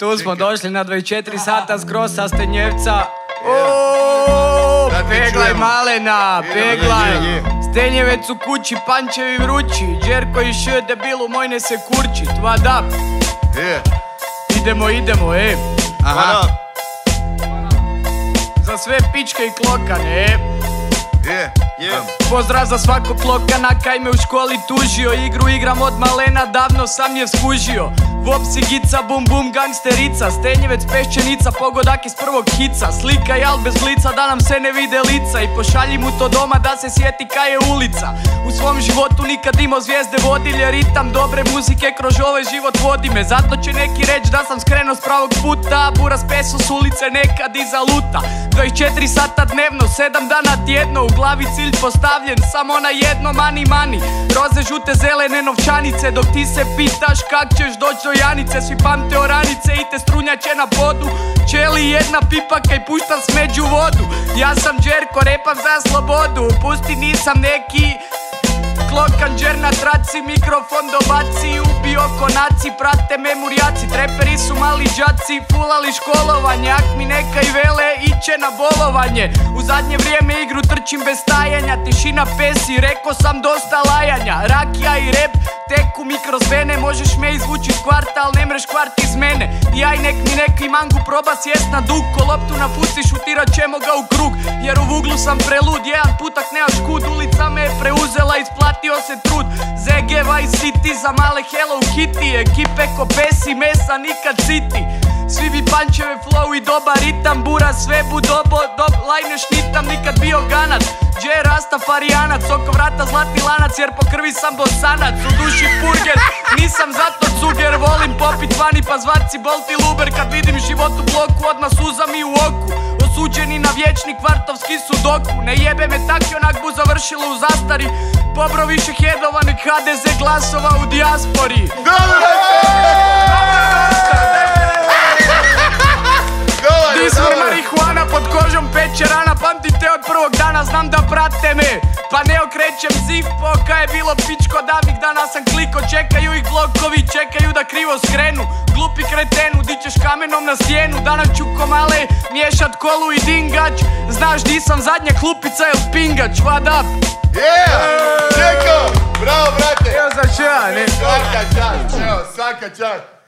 Tu smo došli na 24 sata skroz sa Stenjevca. O, Sad mi peglaj malena, peglaj. je, je, je. Stenjevec u kući, pančevi vrući. Đerko i š, debilu mojne se kurči. Tva da, idemo, idemo, e. Aha. Za sve pičke i klokane, e. Pozdrav za svakog klokana kaj me u školi tužio Igru igram od malena, davno sam je skužio Vopsi gica, bum bum, gangsterica Stenjevec, peščenica, pogodak iz prvog hica. Slika i al bez blica da nam se ne vide lica. I pošalji mu to doma da se sjeti kaj je ulica. U svom životu nikad imao zvijezde vodilje Ritam dobre muzike kroz ovaj život vodi me. Zato će neki reći da sam skrenuo s pravog puta a Bura s pesu s ulice nekad iza luta. 24 sata dnevno, 7 dana tjedno U glavi cilj postavljen, samo na jedno mani mani. Roze, žute, zelene novčanice Dok ti se pitaš kak ćeš doći do Janice Svi pamte oranice i te strunjače na podu. Čeli jedna pipa kaj pušta smeđu vodu. Ja sam Đerko, repam za slobodu. Pusti nisam neki Klokan džer na traci, mikrofon dobaci. Ubio konaci, prate me murjaci Treperi su mali džaci, fulali školovanje. Ak mi neka i vele, iće na bolovanje. U zadnje vrijeme igru trčim bez stajanja. Tišina pesi, reko sam dosta lajanja. Rakija i rep, teku mikrozvene Možeš me izvući iz kvarta, al ne mreš kvart iz mene. I aj nek mi neki mangu proba sjest na dug Ko loptu na fuci, šutirat ćemo ga u krug. Jer u vuglu sam prelud, jedan putak nemaš kud Ulica me je preuzela, isplatio se trud. ZG Vice City za male Hello Kitty Ekipe ko pesi, mesa nikad city svi bi pančeve flow i dobar ritam Bura sve bu dobo, dob, lajne šnitam Nikad bio ganat, gdje je rasta farijanac Oko vrata zlatni lanac jer po krvi sam bosanac U duši purger, nisam zato cuger Volim popit vani pa zvaci Bolt i Luber. Kad vidim život u bloku odmah suza mi u oku. Osuđeni na vječni kvartovski sudoku Ne jebe me tak i onak bu završilo u zastari. Pobro više hedovanih HDZ glasova u dijaspori dana znam da prate me Pa ne okrećem ziv poka je bilo pičko davnih dana sam kliko Čekaju ih blokovi, čekaju da krivo skrenu Glupi kretenu, di ćeš kamenom na stijenu Danas ću komale miješat kolu i dingač Znaš di sam zadnja klupica il pingač What up? Je. Čeko. Bravo, brate. Evo za ča, ne? Svaka čast. Evo, svaka čast.